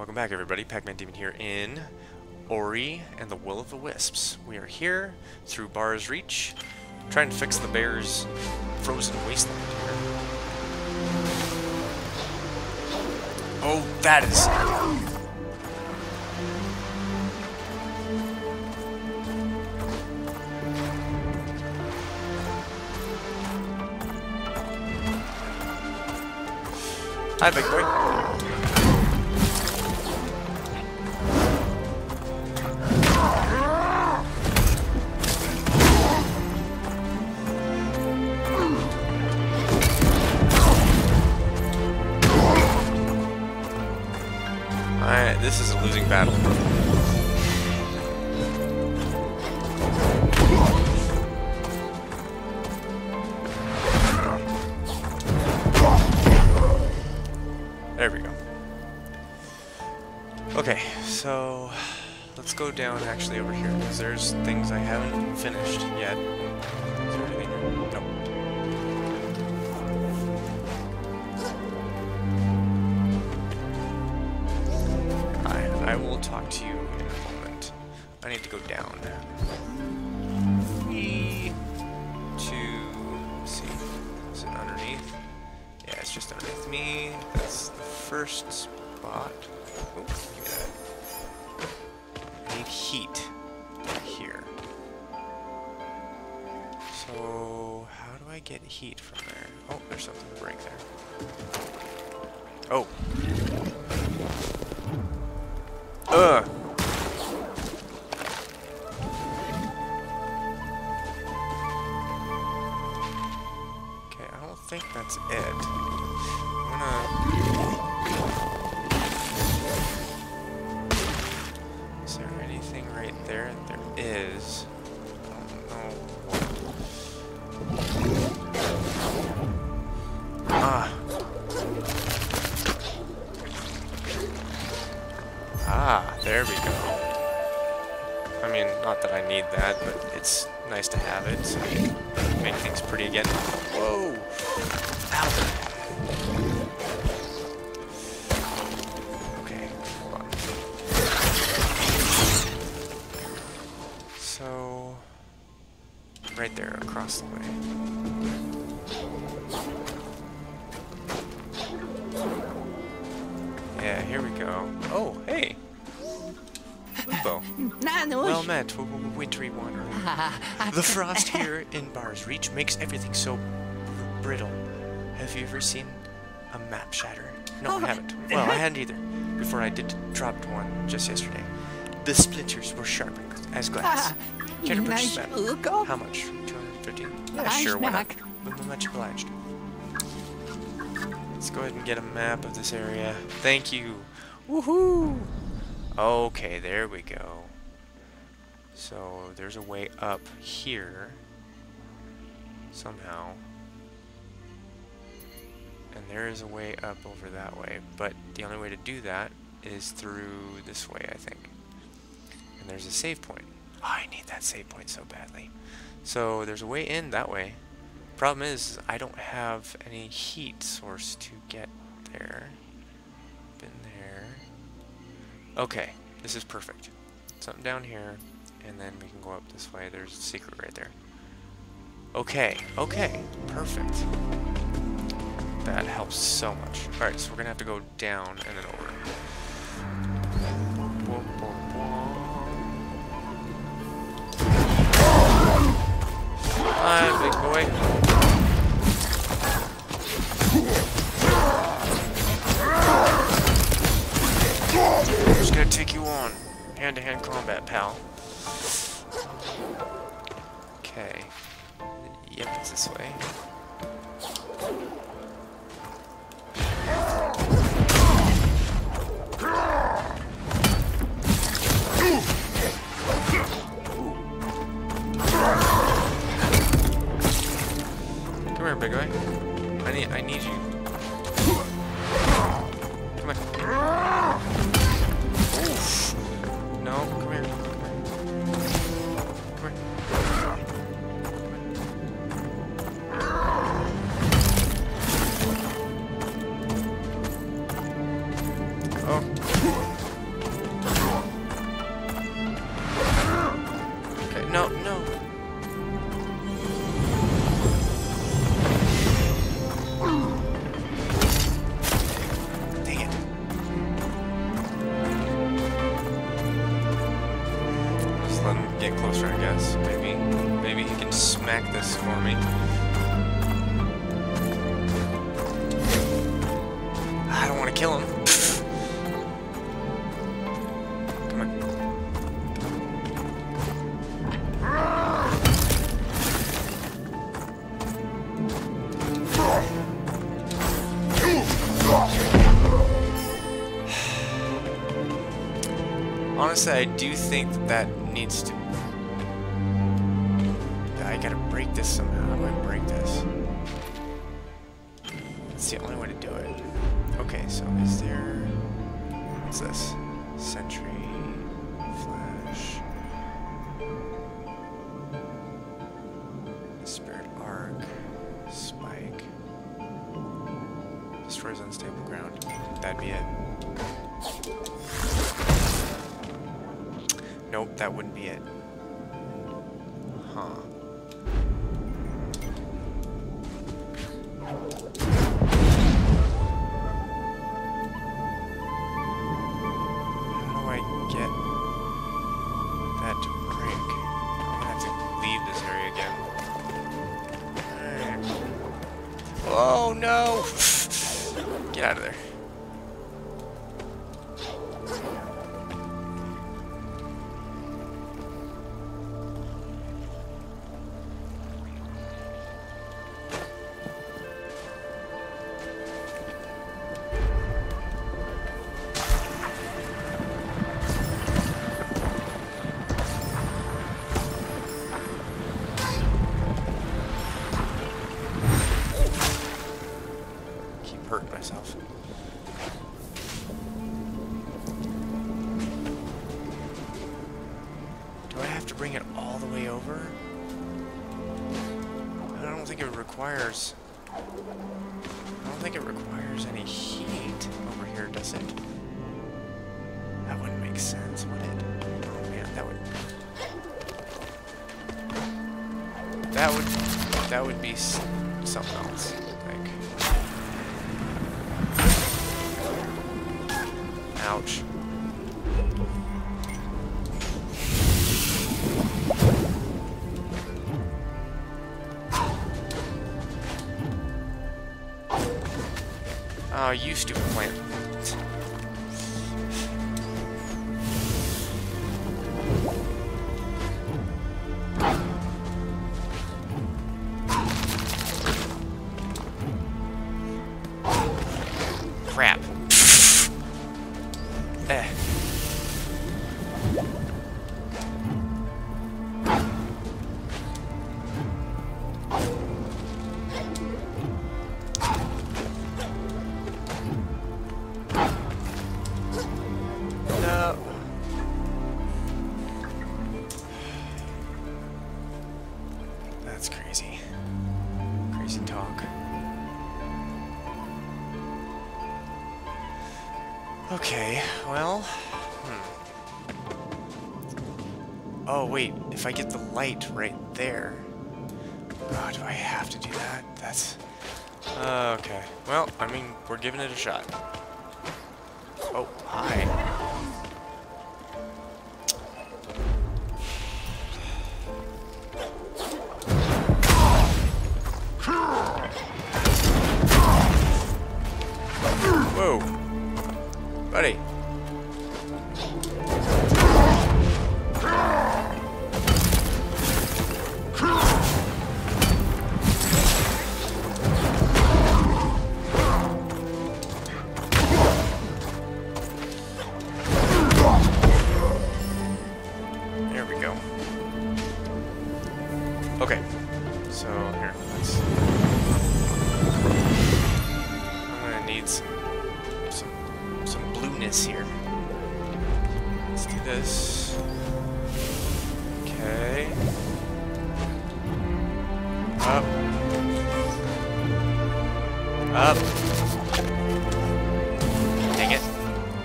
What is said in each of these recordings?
Welcome back everybody, Pac-Man Demon here in Ori and the Will of the Wisps. We are here through Baur's Reach, trying to fix the bear's frozen wasteland here. Oh, that is... Hi, big boy. Alright, this is a losing battle. There we go. Okay, so let's go down actually over here, because there's things I haven't finished yet. Oh, give me that. I need heat here. So, how do I get heat from there? Oh, there's something to break there. Oh. There we go. I mean, not that I need that, but it's nice to have it, so make things pretty again. Whoa! Ow! Okay, on. So... Right there, across the way. Well met, wintry wanderer. The frost here in Baur's Reach makes everything so br- brittle. Have you ever seen a map shatter? No, I haven't. Well, I hadn't either. Before I did dropped one just yesterday. The splinters were sharp as glass. Care to purchase that? How much? 250? Yeah, sure, why not? Much obliged. Let's go ahead and get a map of this area. Thank you. Woohoo! Okay, there we go. So there's a way up here somehow. And there is a way up over that way, but the only way to do that is through this way, I think. And there's a save point. Oh, I need that save point so badly. So there's a way in that way. Problem is, I don't have any heat source to get there. Okay, this is perfect. Something down here, and then we can go up this way. There's a secret right there. Okay, okay, perfect. That helps so much. Alright, so we're gonna have to go down and then over. Hi, big boy. Gonna take you on. Hand-to-hand combat, pal. Okay. Yep, it's this way. Come here, big guy. I need I need you. This for me. I don't want to kill him. Honestly, I do think that that needs to... this somehow. How do I break this? It's the only way to do it. Okay, so is there... What's this? Sentry... Flash... Spirit Arc... Spike... Destroys unstable ground. That'd be it. Nope, that wouldn't be it. Requires... I don't think it requires any heat over here, does it? That wouldn't make sense, would it? Oh man, that would... That would... That would be something else. Ouch. Oh, you stupid plant. Well, hmm. Oh, wait, if I get the light right there. Oh, do I have to do that? That's... Uh, okay. Well, I mean, we're giving it a shot. Oh, hi. Whoa. Buddy.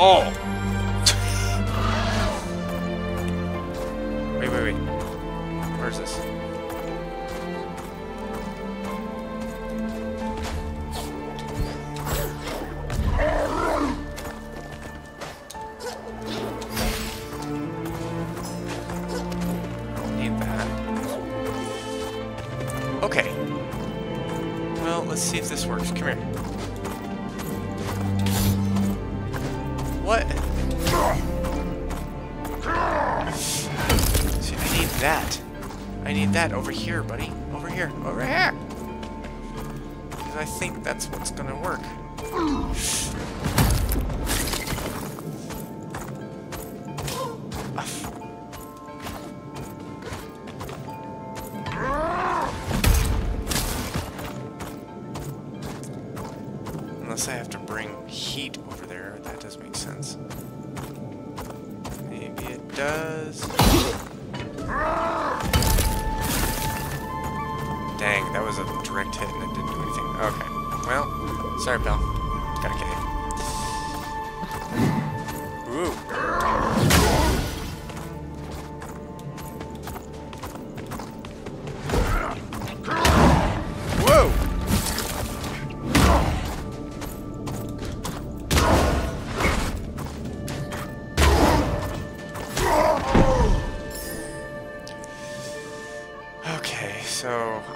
Oh! Heat over there, that does make sense. Maybe it does. Dang, that was a direct hit and it didn't do anything. Okay. Well, sorry, pal.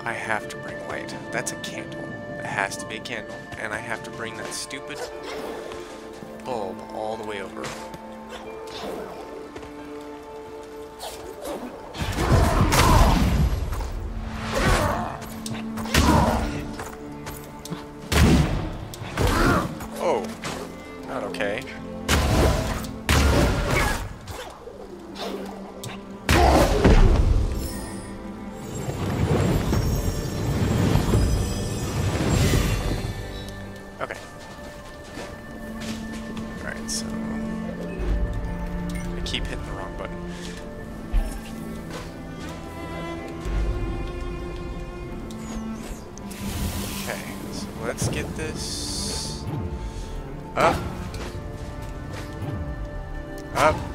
I have to bring light. That's a candle. It has to be a candle. And I have to bring that stupid bulb all the way over. Keep hitting the wrong button. Okay, so let's get this... Up. Up.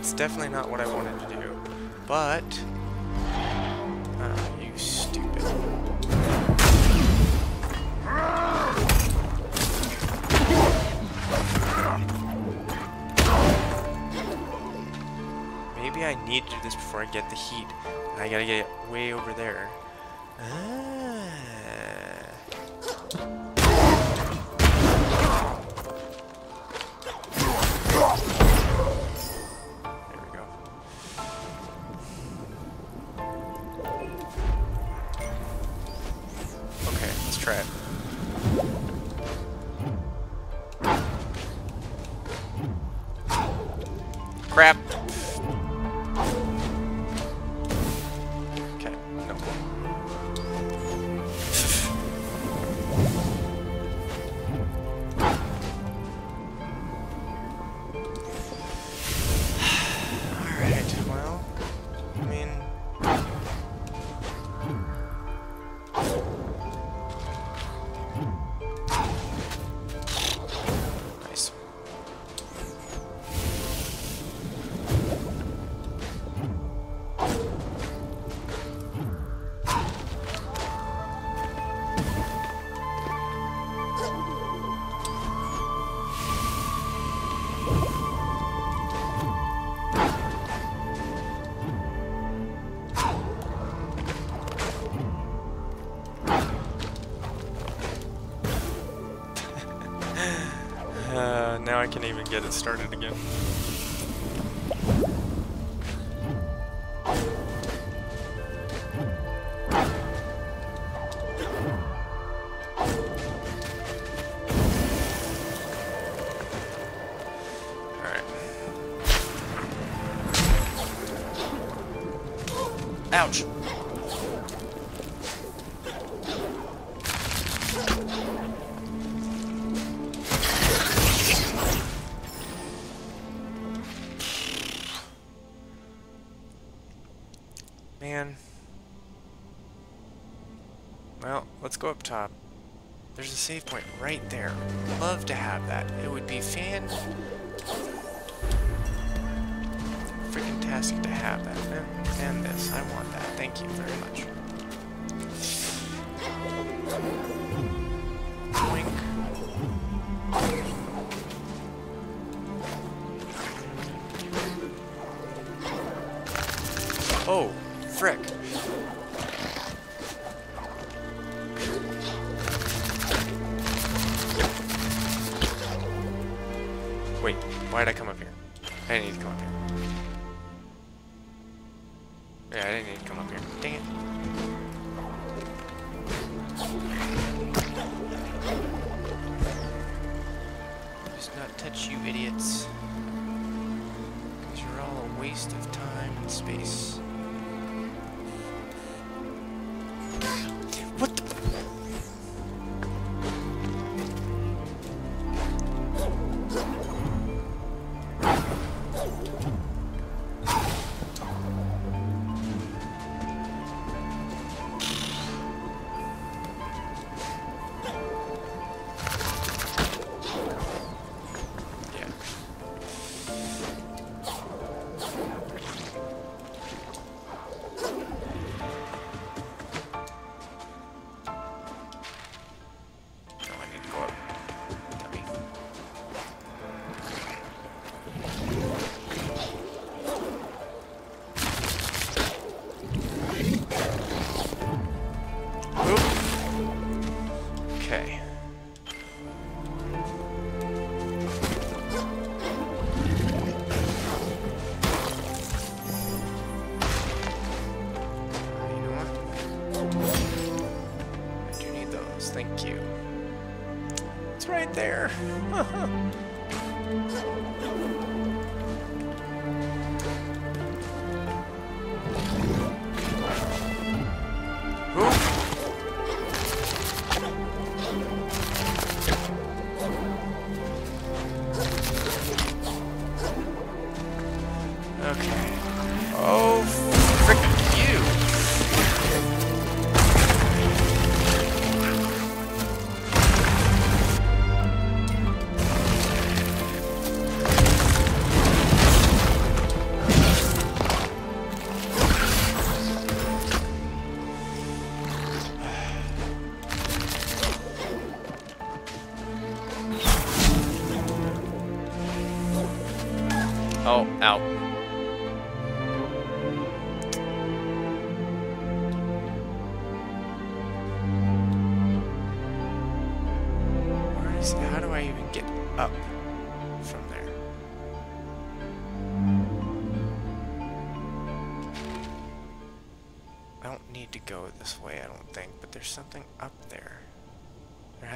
It's definitely not what I wanted to do. But... Ah, you stupid. Maybe I need to do this before I get the heat. I gotta get it way over there. Ah. Okay, get it started again. Ouch. Save point right there. Love to have that. It would be fan... Freaking tastic to have that. And, and this. I want that. Thank you very much. Oh, frick.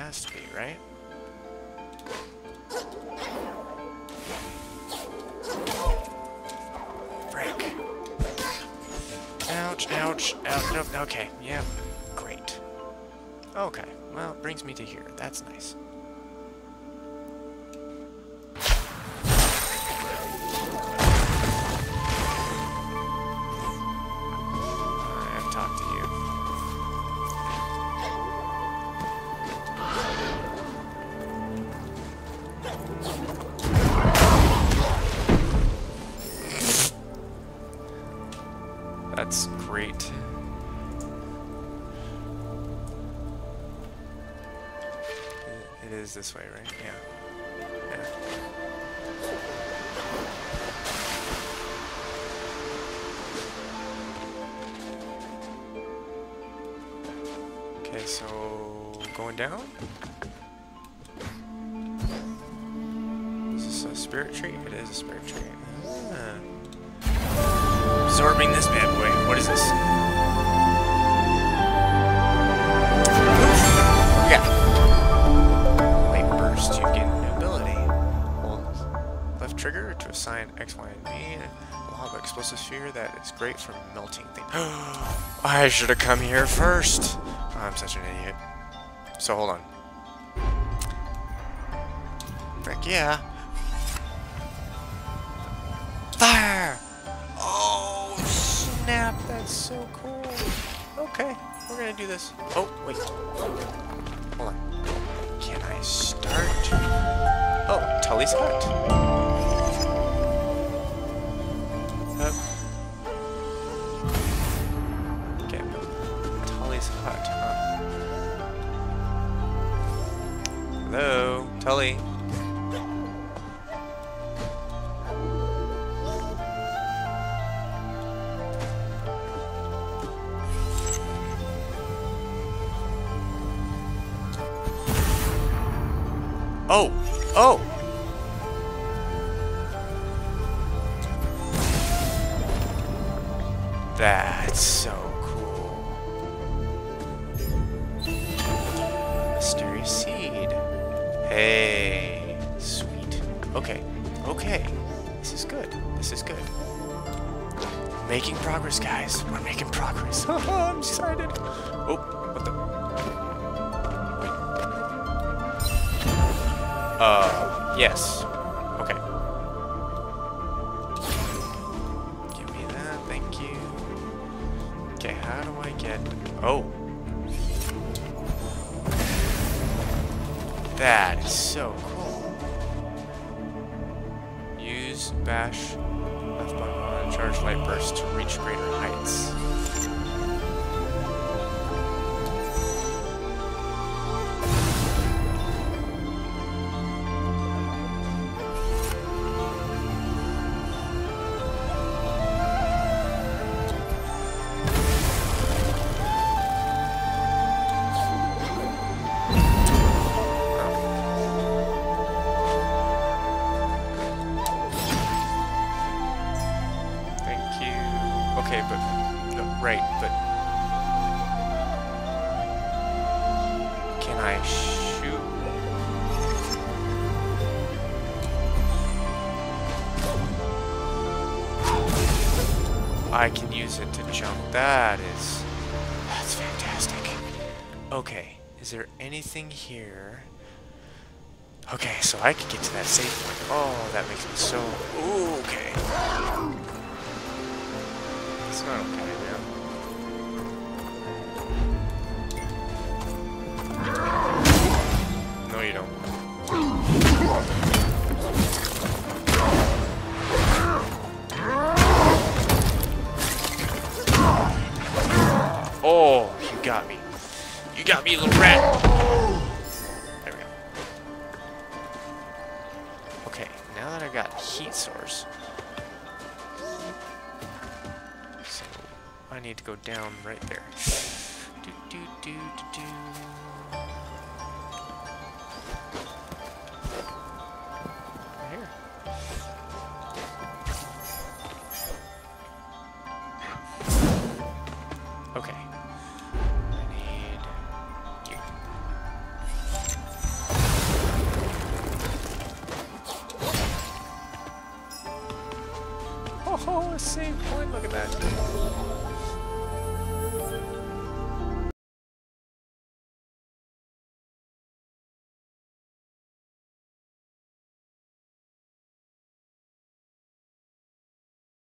Has to be, right? Ouch, ouch, ouch, nope, okay, yeah, great. Okay, well, brings me to here, that's nice. It is this way, right? Yeah. Yeah. Okay, so going down? Is this a spirit tree? It is a spirit tree. Ah. Absorbing this bad boy. What is this? Assign X, Y, and B, and lava explosive sphere that is great for melting things. I should have come here first. I'm such an idiot. So hold on. Frick yeah. Fire! Oh, snap, that's so cool. Okay, we're gonna do this. Oh, wait. Hold on. Can I start? Oh, Tuley's hut. That's so cool. Mysterious seed. Hey, sweet. Okay, okay. This is good. This is good. Making progress, guys. We're making progress. I'm excited. Oh, what the? Uh, yes. Use bash left button on charge light burst to reach greater heights. I can use it to jump. That is that's fantastic. Okay, is there anything here? Okay, so I can get to that safe point. Oh, that makes me so Ooh, okay. It's not okay, man. No, you don't. Oh, you got me. You got me, little rat. There we go. Okay, now that I got heat source, so I need to go down right there. Do do do do do.